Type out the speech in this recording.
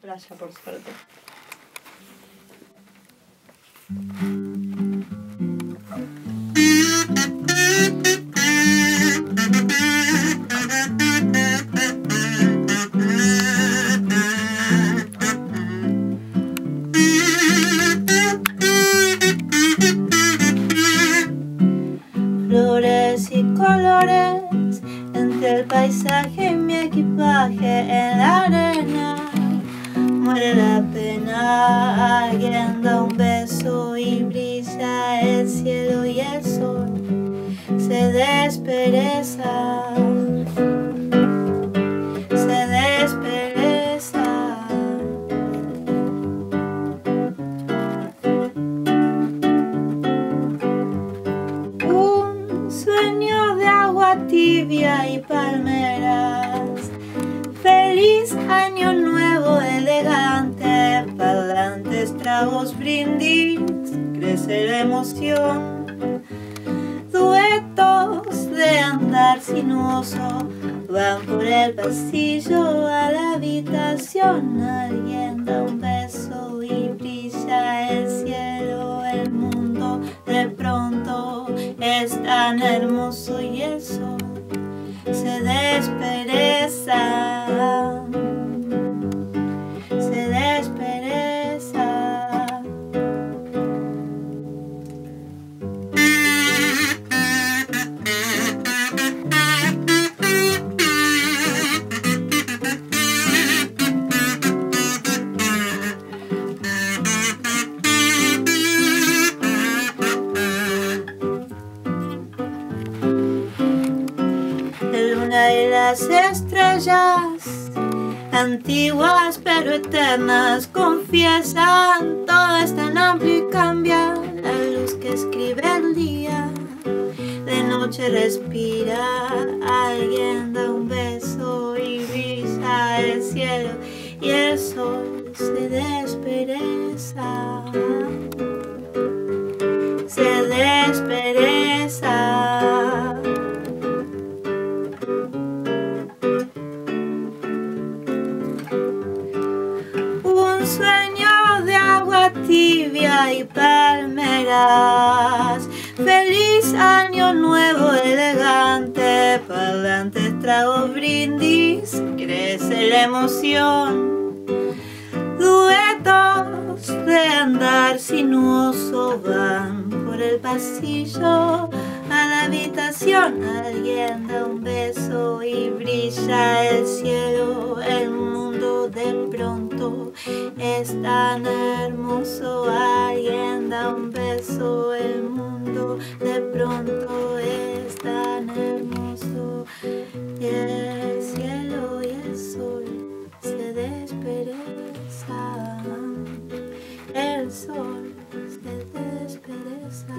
playa, por suerte. Flores y colores entre el paisaje y mi equipaje en la arena. Muere la pena, alguien da un beso y brilla el cielo y el sol se despereza. Se despereza. Un sueño de agua tibia y palmeras. Feliz año nuevo tragos, brindis, crece la emoción. Duetos de andar sinuoso van por el pasillo a la habitación. Alguien da un beso y brilla el cielo, el mundo de pronto es tan hermoso las estrellas, antiguas pero eternas, confiesan todo es tan amplio y cambia la luz que escribe el día. De noche respira, alguien da un beso y brilla el cielo y el sol se despereza. Tibia y palmeras. Feliz año nuevo elegante, parlantes, tragos, brindis, crece la emoción. Duetos de andar sinuoso van por el pasillo a la habitación. Alguien da un beso y brilla el cielo, el mundo de pronto es tan beso, alguien da un beso, el mundo de pronto es tan hermoso y el cielo y el sol se desperezan, el sol se despereza.